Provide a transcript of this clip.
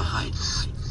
Heights.